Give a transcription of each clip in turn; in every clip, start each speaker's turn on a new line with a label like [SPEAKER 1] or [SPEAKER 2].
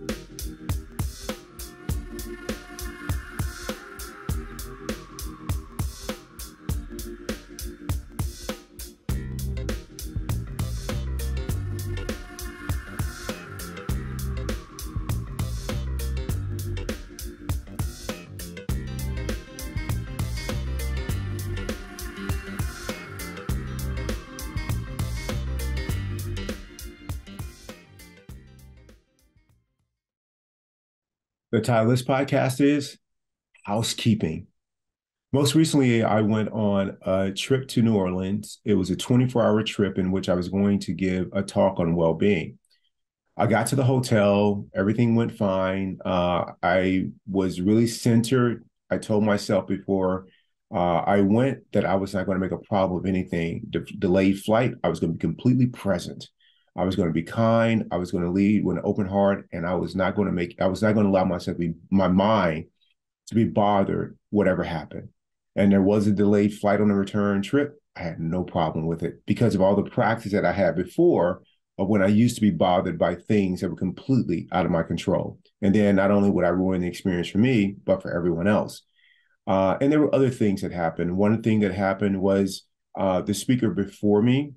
[SPEAKER 1] Bye. The title of this podcast is Housekeeping. Most recently, I went on a trip to New Orleans. It was a 24 hour trip in which I was going to give a talk on well being. I got to the hotel, everything went fine. Uh, I was really centered. I told myself before uh, I went that I was not going to make a problem of anything. De- delayed flight, I was going to be completely present. I was going to be kind. I was going to lead with an open heart, and I was not going to make. I was not going to allow myself to be my mind to be bothered whatever happened. And there was a delayed flight on the return trip. I had no problem with it because of all the practice that I had before of when I used to be bothered by things that were completely out of my control. And then not only would I ruin the experience for me, but for everyone else. Uh, and there were other things that happened. One thing that happened was uh, the speaker before me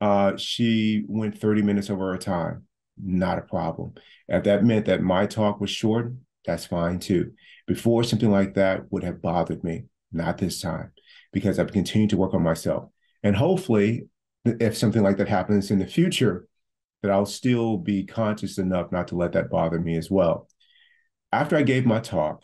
[SPEAKER 1] uh, she went 30 minutes over her time. Not a problem. If that meant that my talk was short, that's fine too. Before, something like that would have bothered me. Not this time, because I've continued to work on myself. And hopefully, if something like that happens in the future, that I'll still be conscious enough not to let that bother me as well. After I gave my talk,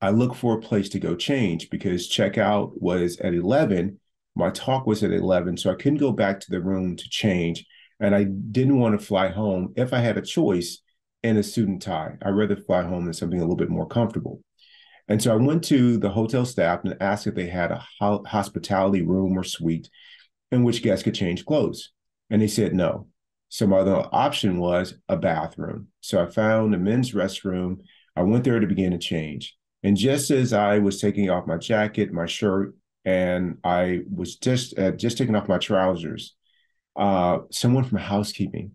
[SPEAKER 1] I looked for a place to go change because checkout was at 11 my talk was at 11, so I couldn't go back to the room to change. And I didn't want to fly home if I had a choice in a suit and tie. I'd rather fly home in something a little bit more comfortable. And so I went to the hotel staff and asked if they had a ho- hospitality room or suite in which guests could change clothes. And they said no. So my other option was a bathroom. So I found a men's restroom. I went there to begin to change. And just as I was taking off my jacket, my shirt, and I was just uh, just taking off my trousers. Uh, someone from housekeeping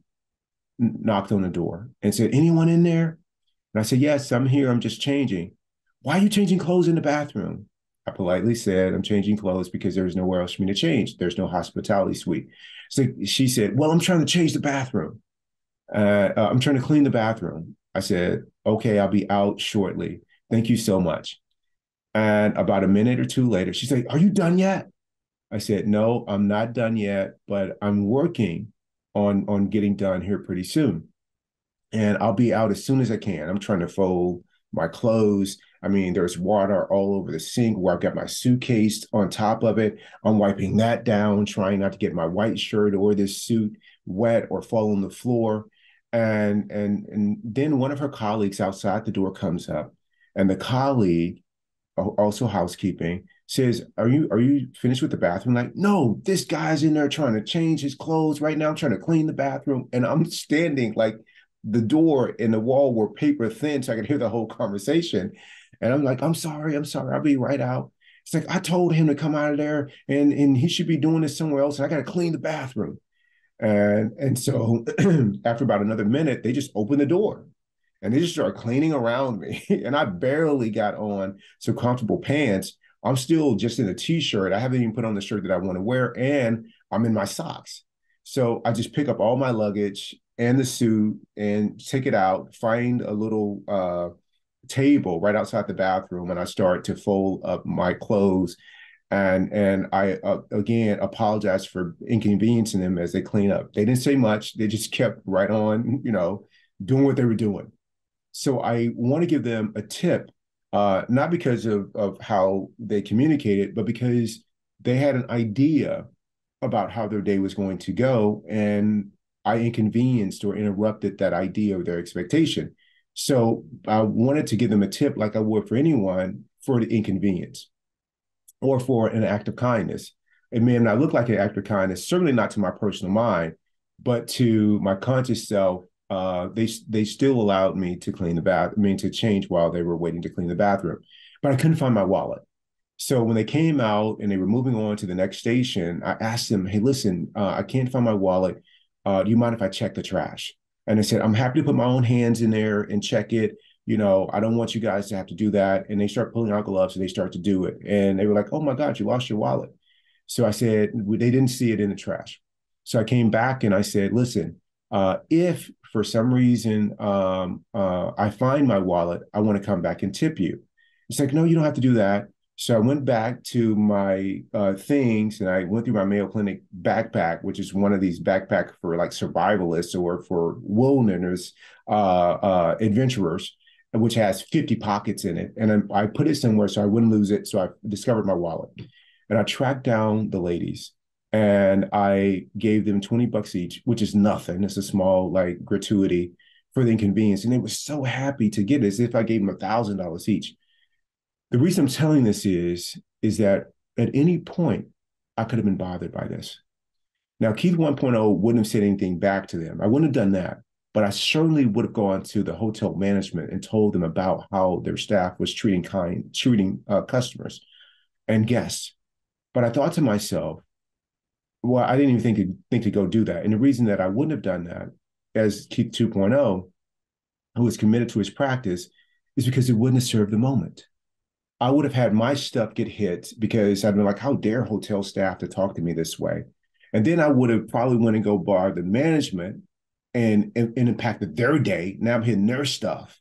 [SPEAKER 1] knocked on the door and said, "Anyone in there?" And I said, "Yes, I'm here. I'm just changing." Why are you changing clothes in the bathroom? I politely said, "I'm changing clothes because there's nowhere else for me to change. There's no hospitality suite." So she said, "Well, I'm trying to change the bathroom. Uh, uh, I'm trying to clean the bathroom." I said, "Okay, I'll be out shortly. Thank you so much." And about a minute or two later, she's like, Are you done yet? I said, No, I'm not done yet, but I'm working on, on getting done here pretty soon. And I'll be out as soon as I can. I'm trying to fold my clothes. I mean, there's water all over the sink where I've got my suitcase on top of it. I'm wiping that down, trying not to get my white shirt or this suit wet or fall on the floor. And and and then one of her colleagues outside the door comes up, and the colleague also housekeeping, says, "Are you are you finished with the bathroom?" Like, no, this guy's in there trying to change his clothes right now, I'm trying to clean the bathroom, and I'm standing like the door and the wall were paper thin, so I could hear the whole conversation. And I'm like, "I'm sorry, I'm sorry, I'll be right out." It's like I told him to come out of there, and and he should be doing this somewhere else. And I got to clean the bathroom. And and so after about another minute, they just opened the door and they just started cleaning around me. and I barely got on some comfortable pants. I'm still just in a t-shirt. I haven't even put on the shirt that I want to wear, and I'm in my socks. So I just pick up all my luggage and the suit and take it out, find a little uh, table right outside the bathroom, and I start to fold up my clothes. And and I uh, again apologize for inconveniencing them as they clean up. They didn't say much. They just kept right on, you know, doing what they were doing. So I want to give them a tip, uh, not because of, of how they communicated, but because they had an idea about how their day was going to go. And I inconvenienced or interrupted that idea or their expectation. So I wanted to give them a tip like I would for anyone for the inconvenience or for an act of kindness. It may not look like an act of kindness, certainly not to my personal mind, but to my conscious self uh, they they still allowed me to clean the bath. I mean, to change while they were waiting to clean the bathroom, but I couldn't find my wallet. So when they came out and they were moving on to the next station, I asked them, "Hey, listen, uh, I can't find my wallet. Uh, do you mind if I check the trash?" And they said, I'm happy to put my own hands in there and check it. You know, I don't want you guys to have to do that. And they start pulling out gloves and they start to do it. And they were like, oh my God, you lost your wallet. So I said, they didn't see it in the trash. So I came back and I said, listen, uh, if for some reason um, uh, I find my wallet, I want to come back and tip you. It's like, no, you don't have to do that. So I went back to my uh, things and I went through my Mayo Clinic backpack, which is one of these backpack for like survivalists or for wilderness uh, uh, adventurers, which has 50 pockets in it. And I, I put it somewhere so I wouldn't lose it. So I discovered my wallet and I tracked down the ladies and I gave them 20 bucks each, which is nothing. It's a small like gratuity for the inconvenience. And they were so happy to get it as if I gave them a thousand dollars each. The reason I'm telling this is, is that at any point, I could have been bothered by this. Now, Keith 1.0 wouldn't have said anything back to them. I wouldn't have done that, but I certainly would have gone to the hotel management and told them about how their staff was treating kind, treating uh, customers and guests. But I thought to myself, well, I didn't even think to, think to go do that. And the reason that I wouldn't have done that as Keith 2.0, who was committed to his practice, is because it wouldn't have served the moment. I would have had my stuff get hit because I'd been like, how dare hotel staff to talk to me this way? And then I would have probably went and go bar the management and, and, and impacted their day. Now I'm hitting their stuff.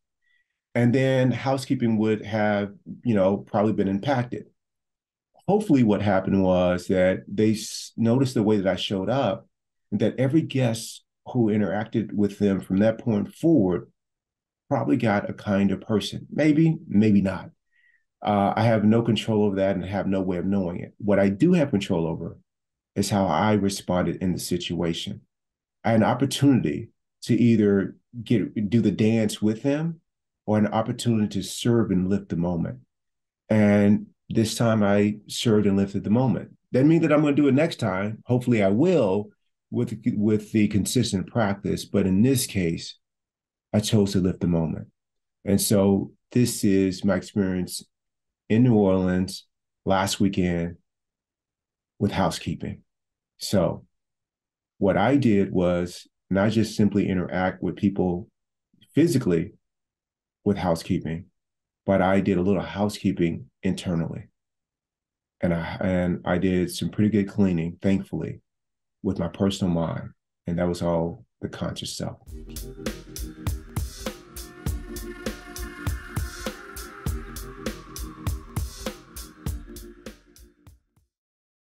[SPEAKER 1] And then housekeeping would have, you know, probably been impacted. Hopefully, what happened was that they noticed the way that I showed up, and that every guest who interacted with them from that point forward probably got a kinder person. Maybe, maybe not. Uh, I have no control over that and have no way of knowing it. What I do have control over is how I responded in the situation. I had an opportunity to either get do the dance with them or an opportunity to serve and lift the moment. And this time I served and lifted the moment. Doesn't mean that I'm going to do it next time. Hopefully I will with with the consistent practice. But in this case, I chose to lift the moment. And so this is my experience in New Orleans last weekend with housekeeping. So, what I did was not just simply interact with people physically with housekeeping, but I did a little housekeeping internally. And I and I did some pretty good cleaning, thankfully, with my personal mind. And that was all the conscious self.